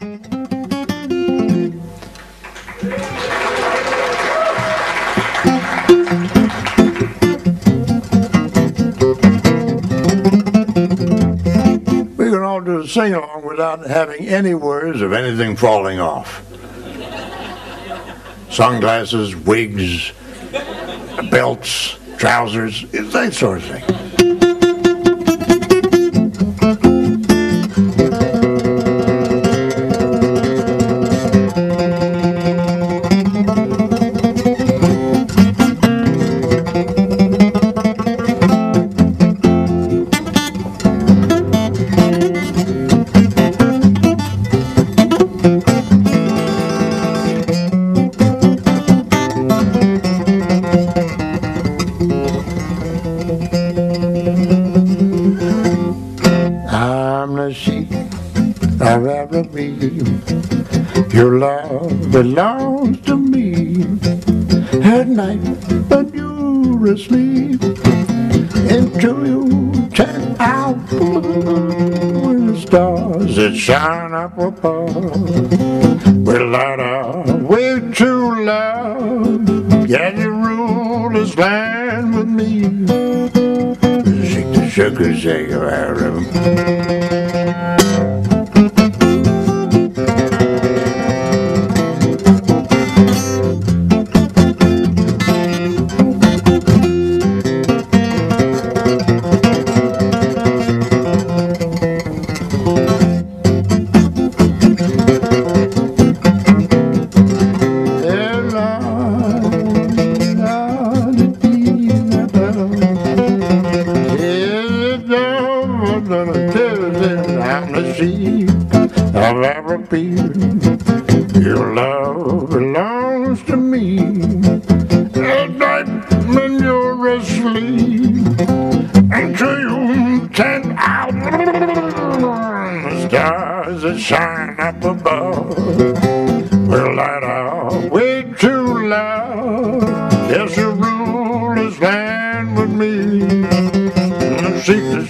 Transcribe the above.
We can all do a sing along without having any worries of anything falling off. Sunglasses, wigs, belts, trousers, that sort of thing. Your love belongs to me. At night, when you're asleep, into you turn out when the stars that shine up above will light up way too loud. Yeah, you rule this land with me. Shake the sugar, shake it out of 'em. I'm the sheep I've ever been. Your love belongs to me. At night when you're asleep, until you turn out the stars that shine up above will light up way too loud. Yes, you rule this land with me. Seek the